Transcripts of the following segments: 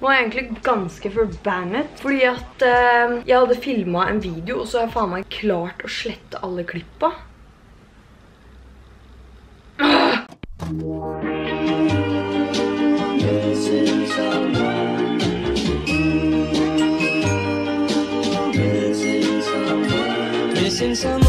Nå er jeg egentlig ganske forbannet, fordi at eh, jeg hadde filmet en video, og så har jeg faen meg klart å slette alle klippa. Missing someone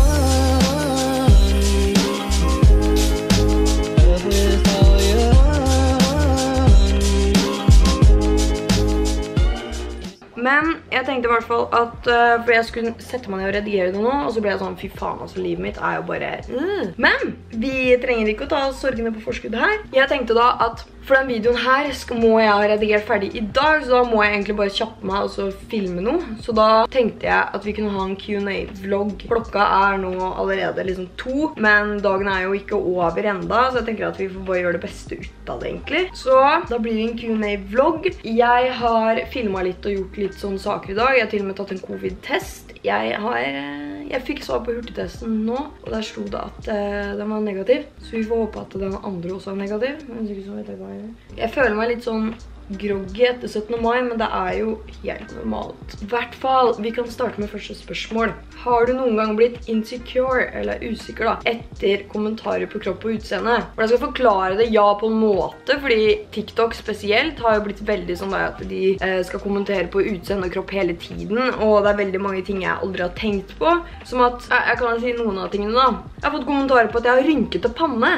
Men jeg tenkte i hvert fall at eh, For jeg skulle sette meg ned og redigere det nå, og så ble jeg sånn Fy faen, altså, livet mitt er jo bare øh. Men vi trenger ikke å ta sorgene på forskudd her. Jeg tenkte da at for den videoen her må jeg ha redigert ferdig i dag, så da må jeg egentlig bare kjappe meg og så filme noe. Så da tenkte jeg at vi kunne ha en Q&A-vlogg. Klokka er nå allerede liksom to, men dagen er jo ikke over enda, så jeg tenker at vi får bare gjøre det beste ut av det egentlig. Så da blir det en Q&A-vlogg. Jeg har filmet litt og gjort litt sånne saker i dag. Jeg har til og med tatt en covid-test. Jeg, har, eh, jeg fikk svar på hurtigtesten nå, og der sto det at uh, den var negativ. Så vi får håpe at den andre også er negativ. Men ikke så vet jeg hva jeg. Føler meg litt sånn groggy etter 17. mai, men det er jo helt normalt. I hvert fall, vi kan starte med første spørsmål. Har du noen gang blitt insecure, eller usikker da, etter kommentarer på kropp og utseende? For jeg skal forklare det ja på en måte, fordi TikTok spesielt har jo blitt veldig sånn da, at de eh, skal kommentere på utseende og kropp hele tiden, og det er veldig mange ting jeg aldri har tenkt på, som at, jeg, jeg kan si noen av tingene da. Jeg har fått kommentarer på at jeg har rynkete panne.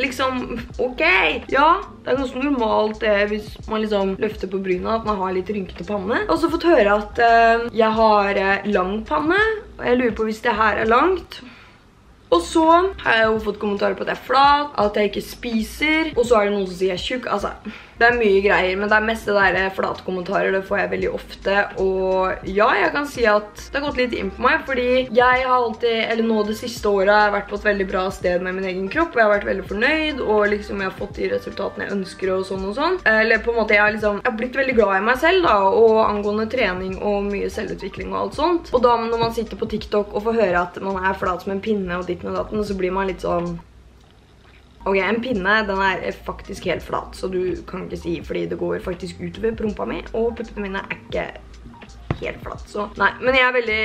Liksom, ok, ja, det er ganske normalt det hvis man liksom løfter på bryna at man har litt rynkete panne. Og så fått høre at eh, jeg har eh, lang panne, og jeg lurer på hvis det her er langt. Og så har jeg jo fått kommentarer på at jeg er flat, at jeg ikke spiser, og så er det noen som sier jeg er tjukk. Altså, det er mye greier, men det er mest det der flate kommentarer, det får jeg veldig ofte. Og ja, jeg kan si at det har gått litt inn på meg, fordi jeg har alltid, eller nå det siste året, har vært på et veldig bra sted med min egen kropp, og jeg har vært veldig fornøyd, og liksom jeg har fått de resultatene jeg ønsker og sånn og sånn. Eller på en måte, jeg har liksom, jeg har blitt veldig glad i meg selv da, og angående trening og mye selvutvikling og alt sånt. Og da når man sitter på TikTok og får høre at man er flat som en pinne og ditten og datten, så blir man litt sånn Ok, en pinne, den er faktisk helt flat, så du kan ikke si, fordi det går faktisk utover prompa mi, og puppene mine er ikke helt flatt, så nei. Men jeg er veldig,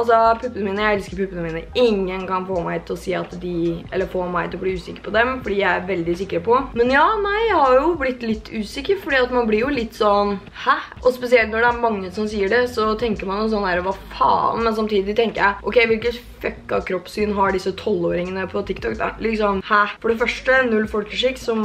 altså puppene mine, jeg elsker puppene mine. Ingen kan få meg til å si at de, eller få meg til å bli usikker på dem, fordi jeg er veldig sikker på. Men ja, nei, jeg har jo blitt litt usikker, fordi at man blir jo litt sånn, hæ? Og spesielt når det er mange som sier det, så tenker man jo sånn her, hva faen? Men samtidig tenker jeg, ok, hvilket fucka kroppssyn har disse 12-åringene på TikTok da? Liksom, hæ? For det første, null folkeskikk som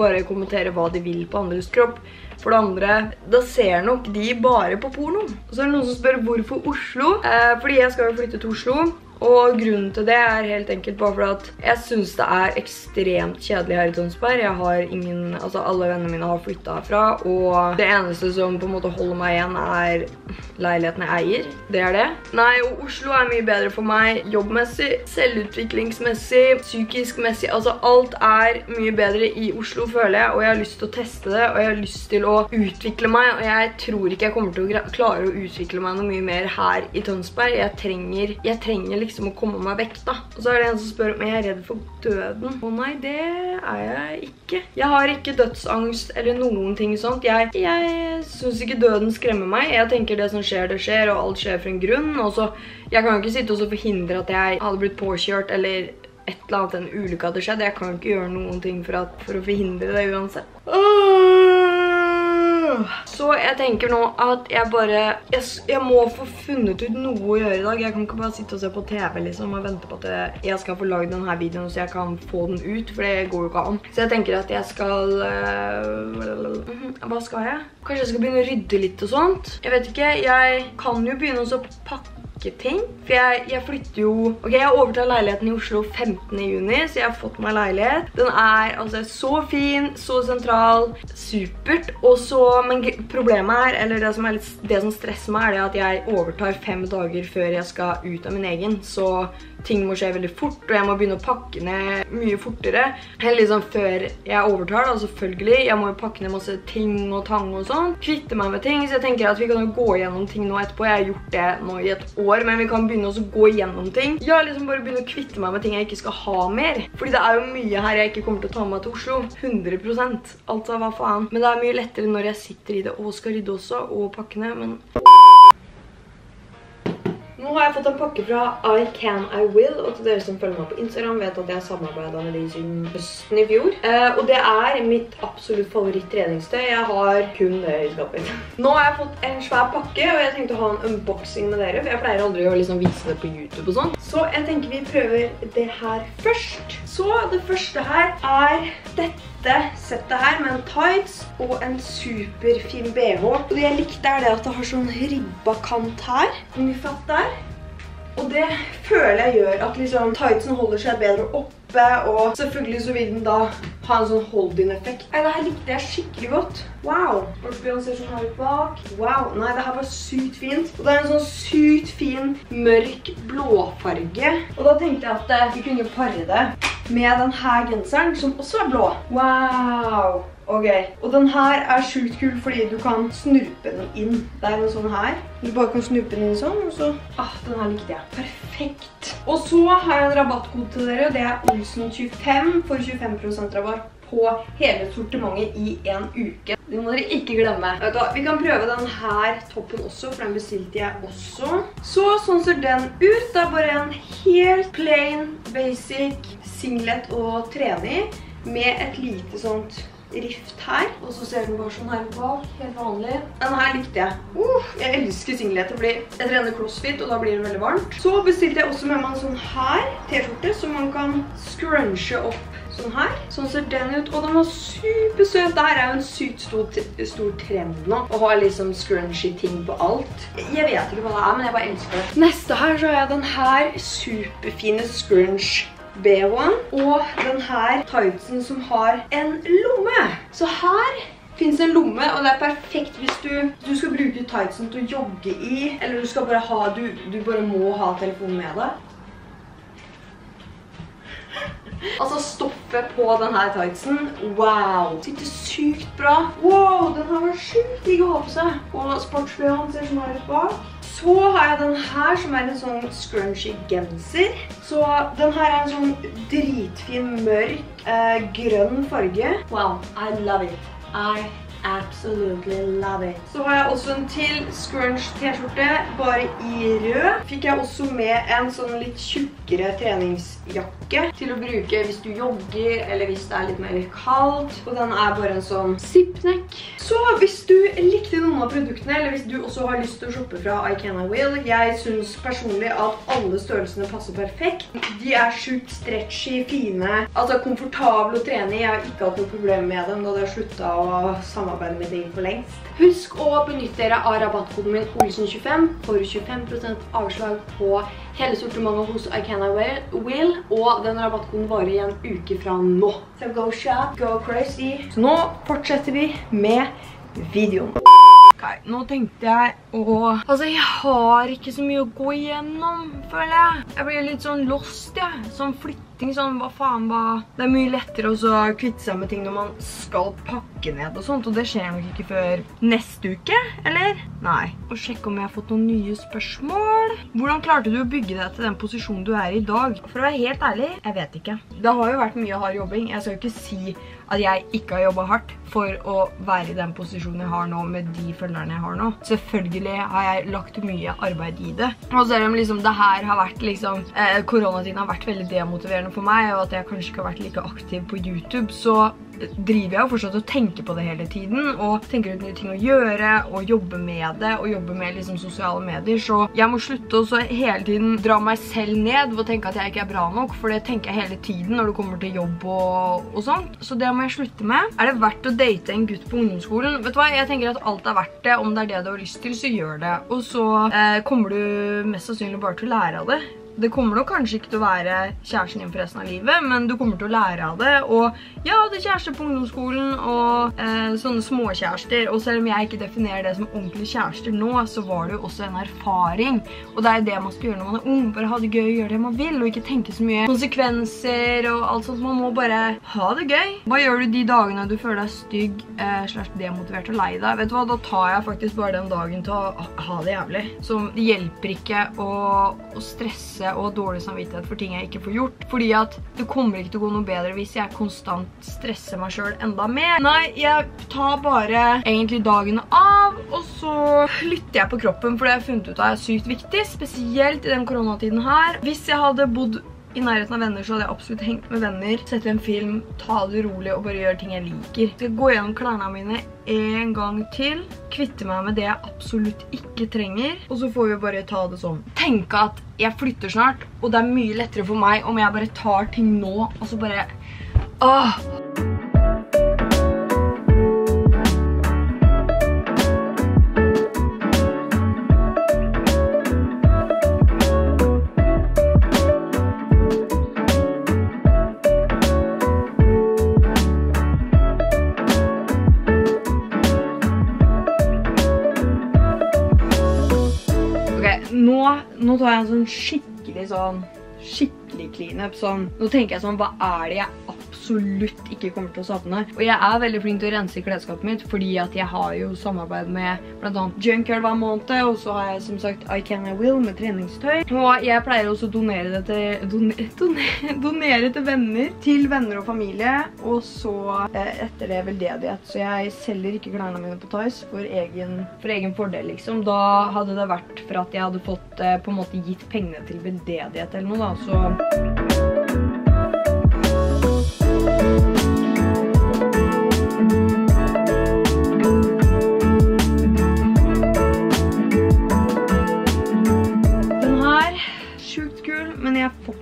bare kommenterer hva de vil på andres kropp. For det andre, da ser nok de bare på porno. Og så er det noen som spør hvorfor Oslo. Eh, fordi jeg skal jo flytte til Oslo. Og grunnen til det er helt enkelt bare for at jeg synes det er ekstremt kjedelig her i Tønsberg. Jeg har ingen, altså alle vennene mine har flyttet herfra, og det eneste som på en måte holder meg igjen er leiligheten jeg eier. Det er det. Nei, og Oslo er mye bedre for meg jobbmessig, selvutviklingsmessig, psykisk messig. Altså alt er mye bedre i Oslo, føler jeg, og jeg har lyst til å teste det, og jeg har lyst til å utvikle meg, og jeg tror ikke jeg kommer til å klare å utvikle meg noe mye mer her i Tønsberg. Jeg trenger, jeg trenger liksom liksom å komme meg vekk da. Og så er det en som spør om jeg er redd for døden. Å nei, det er jeg ikke. Jeg har ikke dødsangst eller noen ting sånt. Jeg, synes ikke døden skremmer meg. Jeg tenker det som skjer, det skjer, og alt skjer for en grunn. Og så, jeg kan jo ikke sitte og forhindre at jeg hadde blitt påkjørt eller et eller annet en ulykke hadde skjedd. Jeg kan ikke gjøre noen ting for, for å forhindre det uansett. Så jeg tenker nå at jeg bare, jeg, må få funnet ut noe å gjøre i dag. Jeg kan ikke bare sitte og se på TV liksom og vente på at jeg skal få laget denne videoen så jeg kan få den ut, for det går jo ikke an. Så jeg tenker at jeg skal, uh, hva skal jeg? Kanskje jeg skal begynne å rydde litt og sånt. Jeg vet ikke, jeg kan jo begynne å pakke ting. For jeg, jeg, flytter jo... Ok, jeg overtar leiligheten i Oslo 15. juni, så jeg har fått meg leilighet. Den er altså så fin, så sentral, supert. Og så, men problemet er, eller det som, litt, det som stresser meg, er det at jeg overtar fem dager før jeg skal ut av min egen. Så ting må skje veldig fort, og jeg må begynne å pakke ned mye fortere. Helt liksom før jeg overtar da, selvfølgelig. Jeg må jo pakke ned masse ting og tang og sånn. Kvitte meg med ting, så jeg tenker at vi kan jo gå gjennom ting nå etterpå. Jeg har gjort det nå i et år, men vi kan begynne å gå gjennom ting. Ja, liksom bare begynne å kvitte meg med ting jeg ikke skal ha mer. Fordi det er jo mye her jeg ikke kommer til å ta med meg til Oslo. 100%. Altså, hva faen. Men det er mye lettere når jeg sitter i det og skal rydde også, og pakke ned, men... Nå har jeg fått en pakke fra I Can I Will, og til dere som følger meg på Instagram vet at jeg samarbeidet med de siden høsten i fjor. Eh, og det er mitt absolutt favoritt treningstøy. Jeg har kun det i skapet. Nå har jeg fått en svær pakke, og jeg tenkte å ha en unboxing med dere, for jeg pleier aldri å liksom vise det på YouTube og sånn. Så jeg tenker vi prøver det her først. Så det første her er dette settet her med en tights og en superfin BH. Og det jeg likte er det at det har sånn ribba kant her. unifatt der. Og det føler jeg gjør at liksom, tightsen holder seg bedre oppe, og selvfølgelig så vil den da ha en sånn hold-in-effekt. Nei, det her likte jeg skikkelig godt. Wow! Orkbjørn ser sånn her bak. Wow, nei, det her var sykt fint. Og det er en sånn sykt fin, mørk blåfarge. Og da tenkte jeg at eh, vi kunne pare det med denne genseren, som også er blå. Wow! Ok, og den her er sjukt kul fordi du kan snurpe den inn. Det er en sånn her. Du bare kan snurpe den inn sånn, og så... Ah, den her likte jeg. Perfekt. Og så har jeg en rabattkode til dere, og det er Olsen25 for 25% rabatt på hele sortimentet i en uke. Det må dere ikke glemme. Vi kan prøve den her toppen også, for den bestilte jeg også. Så sånn ser den ut. Det er bare en helt plain, basic singlet å trene i, med et lite sånt rift her. Og så ser den bare sånn her bak, helt vanlig. Den her likte jeg. Uh, jeg elsker singlet, fordi jeg trener crossfit, og da blir det veldig varmt. Så bestilte jeg også med meg en sånn her t-skjorte, som man kan scrunche opp sånn her. Sånn ser den ut, og den var supersøt. Dette er jo en sykt stor, trend nå, å ha liksom scrunchy ting på alt. Jeg vet ikke hva det er, men jeg bare elsker det. Neste her så har jeg den her superfine scrunch BH-en og den her tightsen som har en lomme. Så her finnes en lomme, og det er perfekt hvis du, skal bruke tightsen til å jogge i, eller du bare må ha telefonen med deg. Altså stoffet på denne tightsen, wow. Sitter sykt bra. Wow, den her var sykt digg å ha på seg. Og sportsbjørn ser sånn her ut bak. Så har jeg den her som er en sånn scrunchy genser. Så den her er en sånn dritfin, mørk, eh, farge. Wow, I love it. I absolutely love it. Så har jeg også en til scrunch t-skjorte, bare i rød. Fikk jeg også med en sånn litt tjukkere treningsjakke til å bruke hvis du jogger, eller hvis det er litt mer kaldt. Og den er bare en sånn zip-neck. Så hvis du likte noen av produktene, eller hvis du også har lyst til å shoppe fra I Can I Will, jeg synes personlig at alle størrelsene passer perfekt. De er sjukt stretchy, fine, altså komfortable å trene i. Jeg har ikke hatt noe problem med dem da det har sluttet å samarbeide med deg for lengst. Husk å benytte dere av rabattkoden min Olsen25 for 25% avslag på hele sortimentet hos I Can I Will, og den rabattkoden varer i en uke fra nå. Så go shop, go crazy. Så nå fortsetter vi med videoen. Ok, nå tenkte jeg å... Altså, jeg har ikke så mye å gå igjennom, føler jeg. Jeg blir litt sånn lost, jeg. Sånn Sånn flytting, sånn, hva faen, hva... Det er mye lettere å kvitte seg med ting når man skal pakke ned og sånt, og det skjer nok ikke før neste uke, eller? Nei. Og sjekke om jeg har fått noen nye spørsmål. Hvordan klarte du å bygge deg til den posisjonen du er i dag? For å være helt ærlig, jeg vet ikke. Det har jo vært mye hard jobbing. Jeg skal jo ikke si at jeg ikke har jobbet hardt for å være i den posisjonen jeg har nå med de følgerne jeg har nå. Selvfølgelig har jeg lagt mye arbeid i det. Og selv om liksom det her har vært liksom, eh, koronatiden har vært veldig demotiverende for meg, og at jeg kanskje ikke har vært like aktiv på YouTube, så driver jeg jo fortsatt og tenker på det hele tiden, og tenker ut nye ting å gjøre, og jobbe med det, og jobbe med liksom sosiale medier, så jeg må slutte å hele tiden dra meg selv ned og tenke at jeg ikke er bra nok, for det tenker jeg hele tiden når det kommer til jobb og, og sånt. Så det må jeg slutte med. Er det verdt å date en gutt på ungdomsskolen? Vet du hva, jeg tenker at alt er verdt det. Om det er det du har lyst til, så gjør det. Og så eh, kommer du mest sannsynlig bare til å lære av det det kommer nok kanskje ikke til å være kjæresten din for resten av livet, men du kommer til å lære av det. Og jeg hadde kjæreste på ungdomsskolen og eh, sånne småkjærester, og selv om jeg ikke definerer det som ordentlige kjærester nå, så var det jo også en erfaring. Og det er det man skal gjøre når man er ung, bare ha det gøy og gjøre det man vil, og ikke tenke så mye konsekvenser og alt sånt. Man må bare ha det gøy. Hva gjør du de dagene du føler deg stygg, eh, slags demotivert og lei deg? Vet du hva, da tar jeg faktisk bare den dagen til å ha det jævlig. Så det hjelper ikke å, å stresse og dårlig samvittighet for ting jeg ikke får gjort. Fordi at det kommer ikke til å gå noe bedre hvis jeg konstant stresser meg selv enda mer. Nei, jeg tar bare egentlig dagene av, og så lytter jeg på kroppen, for det har jeg funnet ut av er sykt viktig, spesielt i den koronatiden her. Hvis jeg hadde bodd i nærheten av venner så hadde jeg absolutt hengt med venner, sett en film, ta det rolig og bare gjøre ting jeg liker. Jeg gå gjennom klærne mine en gang til, kvitte meg med det jeg absolutt ikke trenger, og så får vi bare ta det sånn. Tenke at jeg flytter snart, og det er mye lettere for meg om jeg bare tar ting nå, og så bare... Åh! Nå tar jeg en sånn skikkelig sånn, skikkelig clean-up sånn. Nå tenker jeg sånn, hva er det jeg absolutt ikke kommer til å savne? Og jeg er veldig flink til å rense i klesskapet mitt, fordi at jeg har jo samarbeid med blant annet Junkyard hver måned, og så har jeg som sagt I Can I Will med treningstøy. Og jeg pleier også å donere det til, donere, til venner, til venner og familie, og så eh, etter det veldedighet. Så jeg selger ikke klærne mine på Thais for egen, for egen fordel, liksom. Da hadde det vært for at jeg hadde fått eh, på en måte gitt pengene til veldedighet eller noe da, så...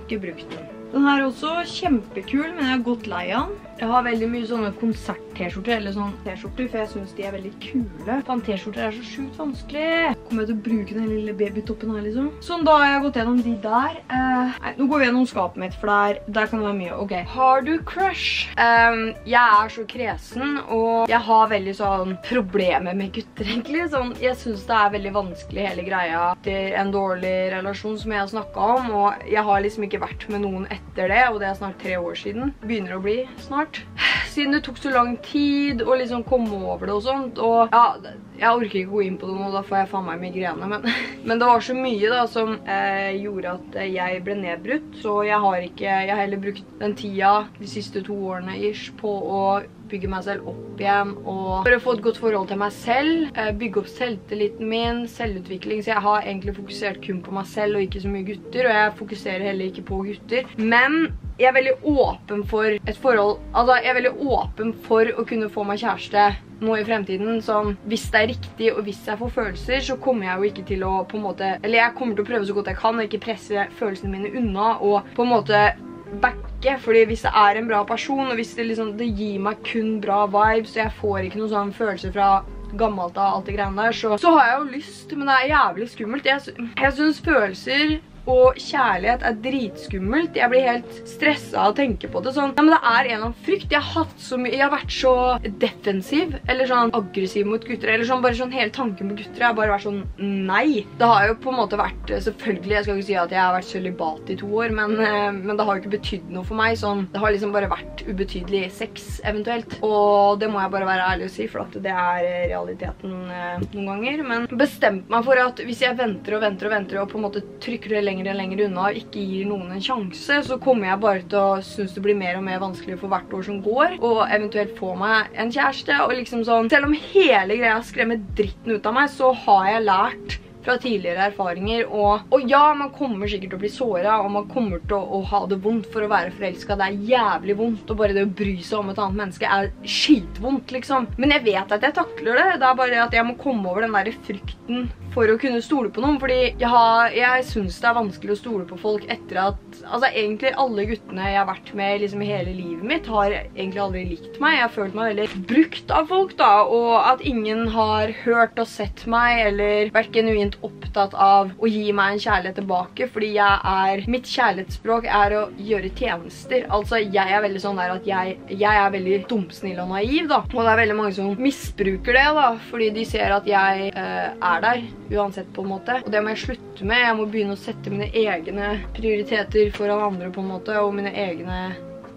ikke brukt den. Den her er også kjempekul, men jeg har gått lei av den. Jeg har veldig mye sånne konsert-t-skjorter, eller sånn t-skjorter, for jeg synes de er veldig kule. Fan, t-skjorter er så sjukt vanskelig. Kommer jeg til å bruke den lille babytoppen her, liksom? Sånn, da har jeg gått gjennom de der. Eh, nei, nå går vi gjennom skapet mitt, for der, kan det være mye. Ok, har du crush? Jeg er så kresen, og jeg har veldig sånn problemer med gutter, egentlig. Sånn, jeg synes det er veldig vanskelig hele greia etter en dårlig relasjon som jeg har snakket om, og jeg har liksom ikke vært med noen etter det, og det er snart tre år siden. Begynner å bli snart. Siden det tok så lang tid å liksom komme over det og sånt, og ja, jeg orker ikke gå inn på det nå, da får jeg faen meg migrene, men, men det var så mye da som eh, gjorde at jeg ble nedbrutt, så jeg har ikke, jeg har heller brukt den tida de siste to årene ish på å bygge meg selv opp igjen og bare få et godt forhold til meg selv, eh, bygge opp selvtilliten min, selvutvikling, så jeg har egentlig fokusert kun på meg selv og ikke så mye gutter, og jeg fokuserer heller ikke på gutter. Men jeg er veldig åpen for et forhold, altså jeg er veldig åpen for å kunne få meg kjæreste nå i fremtiden, sånn, hvis det er riktig og hvis jeg får følelser, så kommer jeg jo ikke til å på en måte, eller jeg kommer til å prøve så godt jeg kan og ikke presse følelsene mine unna og på en måte backe, fordi hvis det er en bra person, og hvis det, liksom, det gir meg kun bra vibes, og jeg får ikke noen sånn følelser fra gammelt av alt det greiene der, så, så har jeg jo lyst, men det er jævlig skummelt. Jeg synes følelser og kjærlighet er dritskummelt. Jeg blir helt stresset av å tenke på det. Sånn, ja, men det er en annen frykt. Jeg har vært så defensiv, eller sånn aggressiv mot gutter, eller sånn, bare sånn hele tanken på gutter. Jeg har bare vært sånn, nei. Det har jo på en måte vært, selvfølgelig, jeg skal ikke si at jeg har vært sølibat i to år, men, eh, men det har jo ikke betydd noe for meg. Sånn, det har liksom bare vært ubetydelig sex, eventuelt. Og det må jeg bare være ærlig og si, for at det er eh, realiteten eh, noen ganger. Men bestemte meg for at hvis jeg venter og venter og venter, og på en måte trykker det lenger og lenger unna, og ikke gir noen en sjanse, så kommer jeg bare til å synes det blir mer og mer vanskelig for hvert år som går, og eventuelt få meg en kjæreste, og liksom sånn, selv om hele greia skremmer dritten ut av meg, så har jeg lært fra tidligere erfaringer, og, ja, man kommer sikkert til å bli såret, og man kommer til å ha det vondt for å være forelsket. Det er jævlig vondt, og bare det å bry seg om et annet menneske er skitvondt, liksom. Men jeg vet at jeg takler det. Det er bare at jeg må komme over den der frykten for å kunne stole på noen, fordi jeg, har, jeg synes det er vanskelig å stole på folk etter at Altså egentlig alle guttene jeg har vært med liksom, hele livet mitt, har egentlig aldri likt meg. Jeg har følt meg veldig brukt av folk, da, og at ingen har hørt og sett meg, eller vært genuint opptatt av å gi meg en kjærlighet tilbake, fordi jeg er Mitt kjærlighetsspråk er å gjøre tjenester. Altså, jeg er veldig sånn der at jeg, jeg er veldig dumsnill og naiv, da. Og det er veldig mange som misbruker det, da, fordi de ser at jeg eh, er der, uansett på en måte. Og det må jeg slutte med. Jeg må begynne å sette mine egne prioriteter foran andre på en måte, og mine egne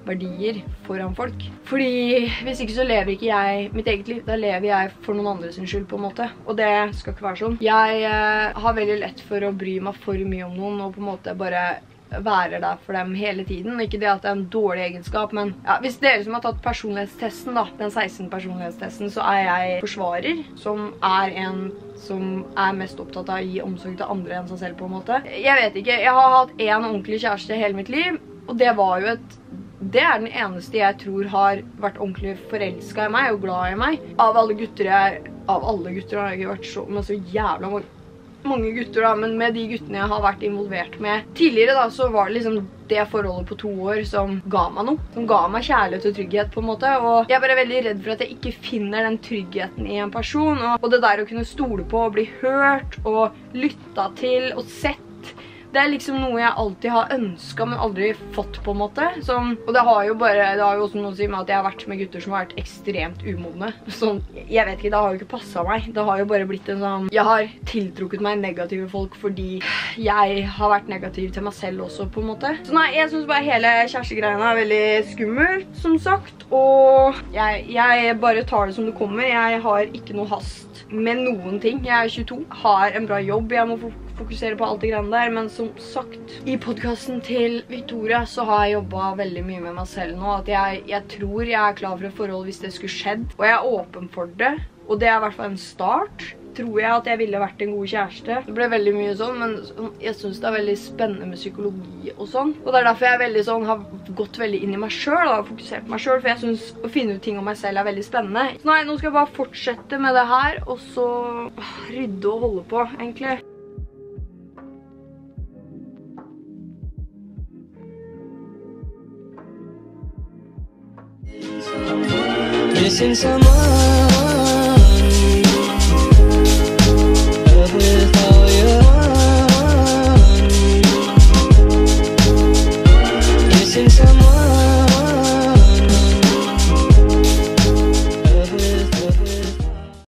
verdier foran folk. Fordi hvis ikke så lever ikke jeg mitt eget liv. Da lever jeg for noen andres skyld, på en måte. Og det skal ikke være sånn. Jeg eh, har veldig lett for å bry meg for mye om noen, og på en måte bare være der for dem hele tiden. Ikke det at det er en dårlig egenskap, men ja, hvis dere som har tatt personlighetstesten, da, den 16 personlighetstesten, så er jeg forsvarer, som er en som er mest opptatt av å gi omsorg til andre enn seg selv, på en måte. Jeg vet ikke, jeg har hatt en ordentlig kjæreste hele mitt liv, og det var jo et det er den eneste jeg tror har vært ordentlig forelsket i meg og glad i meg. Av alle gutter jeg... Av alle gutter har jeg ikke vært så... Men så jævla mange, mange gutter da, men med de guttene jeg har vært involvert med tidligere da, så var det liksom det forholdet på to år som ga meg noe. Som ga meg kjærlighet og trygghet på en måte. Og jeg er bare veldig redd for at jeg ikke finner den tryggheten i en person. Og, det der å kunne stole på og bli hørt og lytta til og sett det er liksom noe jeg alltid har ønsket, men aldri fått på en måte. Som, og det har jo bare, det har jo også noe å si med at jeg har vært med gutter som har vært ekstremt umodne. Sånn, jeg vet ikke, det har jo ikke passet meg. Det har jo bare blitt en sånn, jeg har tiltrukket meg negative folk fordi jeg har vært negativ til meg selv også på en måte. Så nei, jeg synes bare hele kjærestegreiene er veldig skummelt, som sagt. Og jeg, jeg bare tar det som det kommer. Jeg har ikke noe hast med noen ting. Jeg er 22, har en bra jobb, jeg må få fokusere på alt det greiene der, men som sagt, i podcasten til Victoria så har jeg jobbet veldig mye med meg selv nå, at jeg, jeg tror jeg er klar for et forhold hvis det skulle skjedd, og jeg er åpen for det, og det er i hvert fall en start. Tror jeg at jeg ville vært en god kjæreste. Det ble veldig mye sånn, men jeg synes det er veldig spennende med psykologi og sånn. Og det er derfor jeg veldig sånn, har gått veldig inn i meg selv og fokusert på meg selv, for jeg synes å finne ut ting om meg selv er veldig spennende. Så nei, nå skal jeg bare fortsette med det her, og så rydde og holde på, egentlig. Missing someone